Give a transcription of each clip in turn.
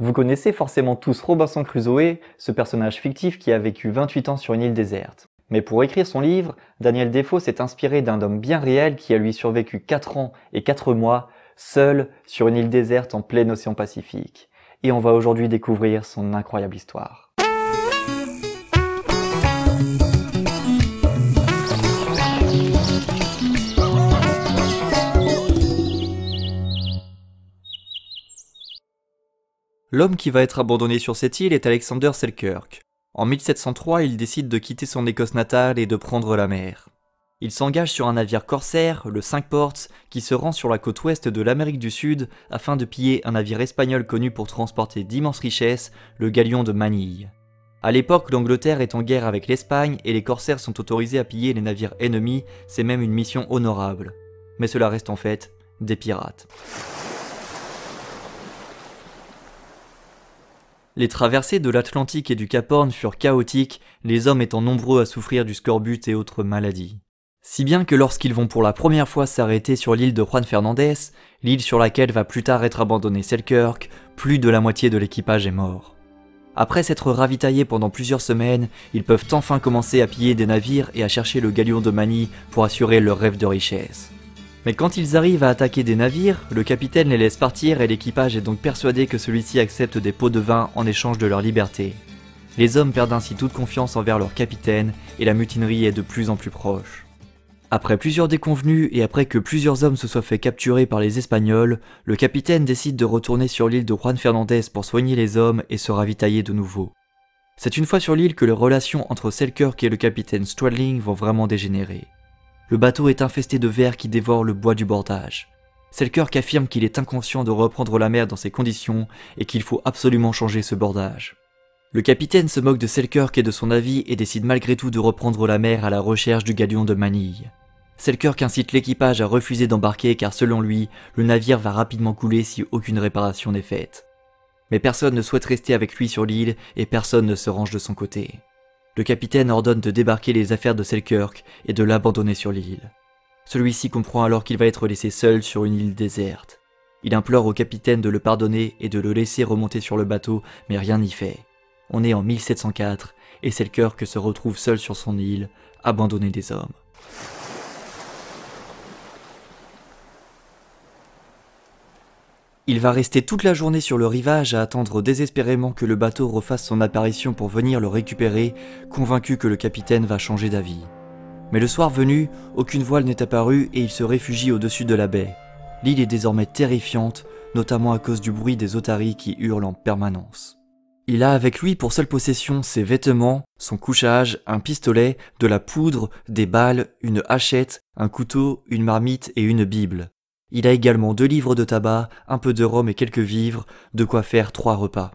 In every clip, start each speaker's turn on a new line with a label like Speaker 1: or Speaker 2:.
Speaker 1: Vous connaissez forcément tous Robinson Crusoe, ce personnage fictif qui a vécu 28 ans sur une île déserte. Mais pour écrire son livre, Daniel Defoe s'est inspiré d'un homme bien réel qui a lui survécu 4 ans et 4 mois, seul, sur une île déserte en plein océan Pacifique. Et on va aujourd'hui découvrir son incroyable histoire. L'homme qui va être abandonné sur cette île est Alexander Selkirk. En 1703, il décide de quitter son Écosse natale et de prendre la mer. Il s'engage sur un navire corsaire, le Cinq Ports, qui se rend sur la côte ouest de l'Amérique du Sud afin de piller un navire espagnol connu pour transporter d'immenses richesses, le galion de Manille. À l'époque, l'Angleterre est en guerre avec l'Espagne et les corsaires sont autorisés à piller les navires ennemis, c'est même une mission honorable. Mais cela reste en fait des pirates. Les traversées de l'Atlantique et du Cap Horn furent chaotiques, les hommes étant nombreux à souffrir du scorbut et autres maladies. Si bien que lorsqu'ils vont pour la première fois s'arrêter sur l'île de Juan Fernandez, l'île sur laquelle va plus tard être abandonné Selkirk, plus de la moitié de l'équipage est mort. Après s'être ravitaillés pendant plusieurs semaines, ils peuvent enfin commencer à piller des navires et à chercher le galion de Manille pour assurer leur rêve de richesse. Mais quand ils arrivent à attaquer des navires, le capitaine les laisse partir et l'équipage est donc persuadé que celui-ci accepte des pots de vin en échange de leur liberté. Les hommes perdent ainsi toute confiance envers leur capitaine et la mutinerie est de plus en plus proche. Après plusieurs déconvenus et après que plusieurs hommes se soient fait capturer par les Espagnols, le capitaine décide de retourner sur l'île de Juan Fernandez pour soigner les hommes et se ravitailler de nouveau. C'est une fois sur l'île que les relations entre Selkirk et le capitaine Stradling vont vraiment dégénérer. Le bateau est infesté de vers qui dévorent le bois du bordage. Selkirk affirme qu'il est inconscient de reprendre la mer dans ces conditions et qu'il faut absolument changer ce bordage. Le capitaine se moque de Selkirk et de son avis et décide malgré tout de reprendre la mer à la recherche du galion de Manille. Selkirk incite l'équipage à refuser d'embarquer car selon lui, le navire va rapidement couler si aucune réparation n'est faite. Mais personne ne souhaite rester avec lui sur l'île et personne ne se range de son côté le capitaine ordonne de débarquer les affaires de Selkirk et de l'abandonner sur l'île. Celui-ci comprend alors qu'il va être laissé seul sur une île déserte. Il implore au capitaine de le pardonner et de le laisser remonter sur le bateau, mais rien n'y fait. On est en 1704 et Selkirk se retrouve seul sur son île, abandonné des hommes. Il va rester toute la journée sur le rivage à attendre désespérément que le bateau refasse son apparition pour venir le récupérer, convaincu que le capitaine va changer d'avis. Mais le soir venu, aucune voile n'est apparue et il se réfugie au-dessus de la baie. L'île est désormais terrifiante, notamment à cause du bruit des otaries qui hurlent en permanence. Il a avec lui pour seule possession ses vêtements, son couchage, un pistolet, de la poudre, des balles, une hachette, un couteau, une marmite et une Bible. Il a également deux livres de tabac, un peu de rhum et quelques vivres, de quoi faire trois repas.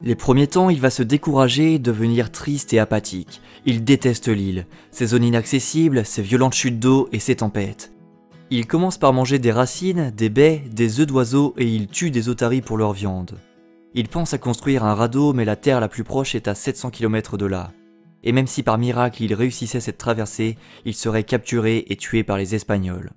Speaker 1: Les premiers temps, il va se décourager, devenir triste et apathique. Il déteste l'île, ses zones inaccessibles, ses violentes chutes d'eau et ses tempêtes. Il commence par manger des racines, des baies, des œufs d'oiseaux et il tue des otaries pour leur viande. Il pense à construire un radeau mais la terre la plus proche est à 700 km de là. Et même si par miracle il réussissait cette traversée, il serait capturé et tué par les Espagnols.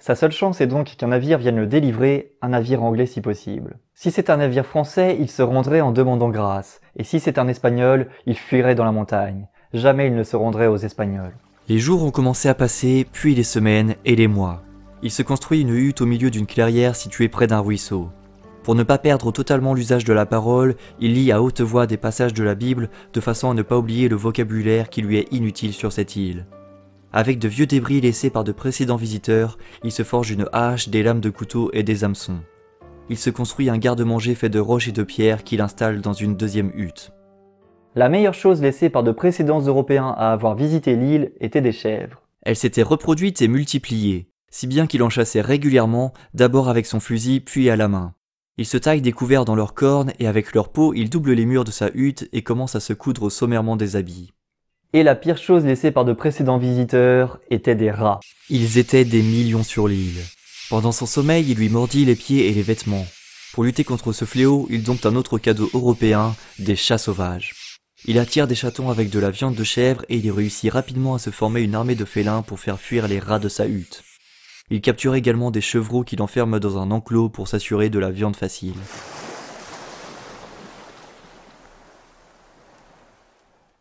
Speaker 1: Sa seule chance est donc qu'un navire vienne le délivrer, un navire anglais si possible. Si c'est un navire français, il se rendrait en demandant grâce, et si c'est un espagnol, il fuirait dans la montagne. Jamais il ne se rendrait aux Espagnols. Les jours ont commencé à passer, puis les semaines et les mois. Il se construit une hutte au milieu d'une clairière située près d'un ruisseau. Pour ne pas perdre totalement l'usage de la parole, il lit à haute voix des passages de la Bible de façon à ne pas oublier le vocabulaire qui lui est inutile sur cette île. Avec de vieux débris laissés par de précédents visiteurs, il se forge une hache, des lames de couteau et des hameçons. Il se construit un garde-manger fait de roches et de pierres qu'il installe dans une deuxième hutte. La meilleure chose laissée par de précédents Européens à avoir visité l'île était des chèvres. Elles s'étaient reproduites et multipliées, si bien qu'il en chassait régulièrement, d'abord avec son fusil puis à la main. Il se taille des couverts dans leurs cornes et avec leur peau il double les murs de sa hutte et commence à se coudre sommairement des habits. Et la pire chose laissée par de précédents visiteurs étaient des rats. Ils étaient des millions sur l'île. Pendant son sommeil, il lui mordit les pieds et les vêtements. Pour lutter contre ce fléau, il dompte un autre cadeau européen, des chats sauvages. Il attire des chatons avec de la viande de chèvre et il réussit rapidement à se former une armée de félins pour faire fuir les rats de sa hutte. Il capture également des chevreaux qu'il enferme dans un enclos pour s'assurer de la viande facile.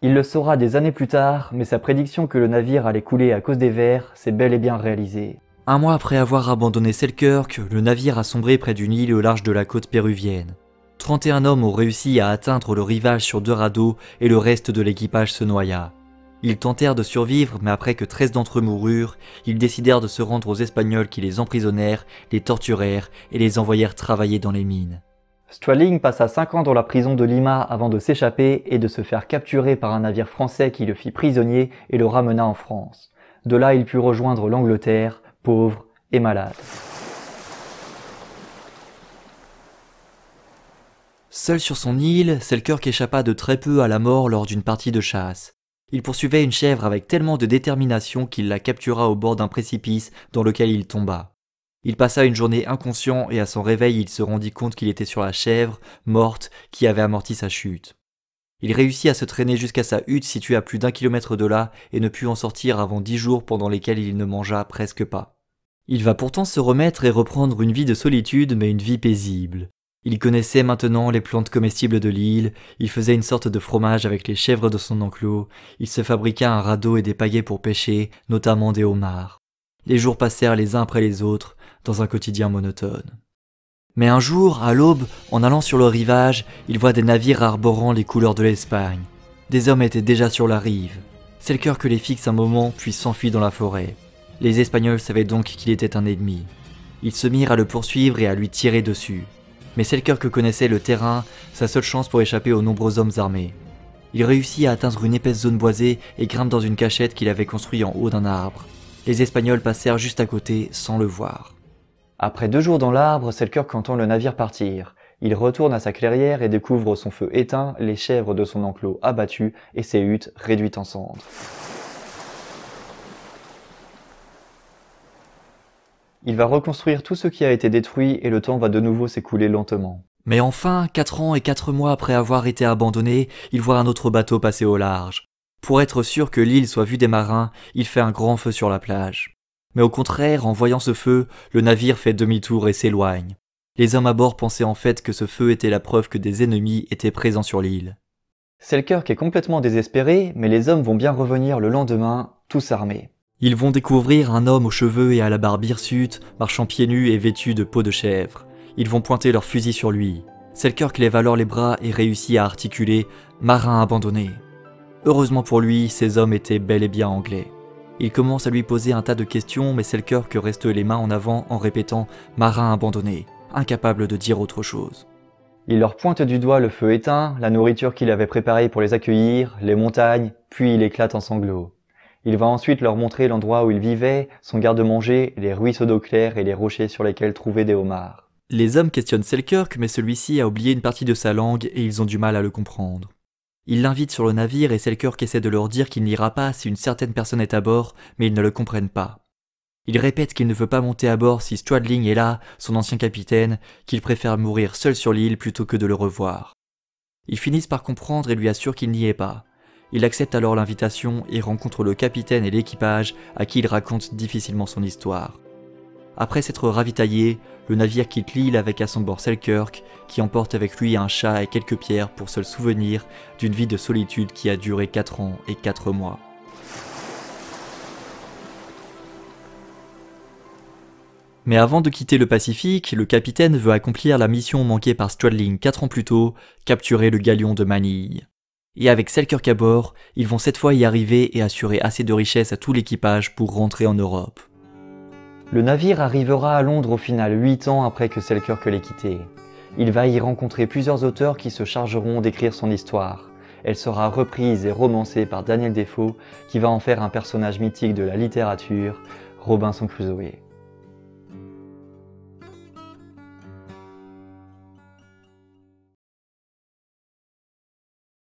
Speaker 1: Il le saura des années plus tard, mais sa prédiction que le navire allait couler à cause des vers s'est bel et bien réalisée. Un mois après avoir abandonné Selkirk, le navire a sombré près d'une île au large de la côte péruvienne. 31 hommes ont réussi à atteindre le rivage sur deux radeaux et le reste de l'équipage se noya. Ils tentèrent de survivre, mais après que 13 d'entre eux moururent, ils décidèrent de se rendre aux Espagnols qui les emprisonnèrent, les torturèrent et les envoyèrent travailler dans les mines. Stradling passa 5 ans dans la prison de Lima avant de s'échapper et de se faire capturer par un navire français qui le fit prisonnier et le ramena en France. De là, il put rejoindre l'Angleterre, pauvre et malade. Seul sur son île, Selkirk échappa de très peu à la mort lors d'une partie de chasse. Il poursuivait une chèvre avec tellement de détermination qu'il la captura au bord d'un précipice dans lequel il tomba. Il passa une journée inconscient et à son réveil il se rendit compte qu'il était sur la chèvre, morte, qui avait amorti sa chute. Il réussit à se traîner jusqu'à sa hutte située à plus d'un kilomètre de là et ne put en sortir avant dix jours pendant lesquels il ne mangea presque pas. Il va pourtant se remettre et reprendre une vie de solitude mais une vie paisible. Il connaissait maintenant les plantes comestibles de l'île, il faisait une sorte de fromage avec les chèvres de son enclos, il se fabriqua un radeau et des pagaies pour pêcher, notamment des homards. Les jours passèrent les uns après les autres, dans un quotidien monotone. Mais un jour, à l'aube, en allant sur le rivage, il voit des navires arborant les couleurs de l'Espagne. Des hommes étaient déjà sur la rive. C'est le cœur que les fixe un moment, puis s'enfuit dans la forêt. Les Espagnols savaient donc qu'il était un ennemi. Ils se mirent à le poursuivre et à lui tirer dessus. Mais c'est le cœur que connaissait le terrain, sa seule chance pour échapper aux nombreux hommes armés. Il réussit à atteindre une épaisse zone boisée et grimpe dans une cachette qu'il avait construite en haut d'un arbre. Les Espagnols passèrent juste à côté sans le voir. Après deux jours dans l'arbre, c'est le cœur qu'entend le navire partir. Il retourne à sa clairière et découvre son feu éteint, les chèvres de son enclos abattues et ses huttes réduites en cendres. Il va reconstruire tout ce qui a été détruit et le temps va de nouveau s'écouler lentement. Mais enfin, quatre ans et quatre mois après avoir été abandonné, il voit un autre bateau passer au large. Pour être sûr que l'île soit vue des marins, il fait un grand feu sur la plage. Mais au contraire, en voyant ce feu, le navire fait demi-tour et s'éloigne. Les hommes à bord pensaient en fait que ce feu était la preuve que des ennemis étaient présents sur l'île. Selkirk est complètement désespéré, mais les hommes vont bien revenir le lendemain, tous armés. Ils vont découvrir un homme aux cheveux et à la barbe hirsute, marchant pieds nus et vêtu de peau de chèvre. Ils vont pointer leurs fusils sur lui. Selkirk lève alors les bras et réussit à articuler Marin abandonné. Heureusement pour lui, ces hommes étaient bel et bien anglais. Il commence à lui poser un tas de questions, mais Selkirk reste les mains en avant en répétant Marin abandonné, incapable de dire autre chose. Il leur pointe du doigt le feu éteint, la nourriture qu'il avait préparée pour les accueillir, les montagnes, puis il éclate en sanglots. Il va ensuite leur montrer l'endroit où il vivait, son garde-manger, les ruisseaux d'eau claire et les rochers sur lesquels trouver des homards. Les hommes questionnent Selkirk, mais celui-ci a oublié une partie de sa langue et ils ont du mal à le comprendre. Il l'invite sur le navire et Selkirk essaie de leur dire qu'il n'ira pas si une certaine personne est à bord, mais ils ne le comprennent pas. Il répète qu'il ne veut pas monter à bord si Stradling est là, son ancien capitaine, qu'il préfère mourir seul sur l'île plutôt que de le revoir. Ils finissent par comprendre et lui assurent qu'il n'y est pas. Il accepte alors l'invitation et rencontre le capitaine et l'équipage à qui il raconte difficilement son histoire. Après s'être ravitaillé, le navire quitte l'île avec à son bord Selkirk, qui emporte avec lui un chat et quelques pierres pour se souvenir d'une vie de solitude qui a duré 4 ans et 4 mois. Mais avant de quitter le Pacifique, le capitaine veut accomplir la mission manquée par Stradling 4 ans plus tôt, capturer le galion de Manille. Et avec Selkirk à bord, ils vont cette fois y arriver et assurer assez de richesses à tout l'équipage pour rentrer en Europe. Le navire arrivera à Londres au final 8 ans après que Selkirk l'ait quitté. Il va y rencontrer plusieurs auteurs qui se chargeront d'écrire son histoire. Elle sera reprise et romancée par Daniel Defoe qui va en faire un personnage mythique de la littérature, Robinson Crusoe.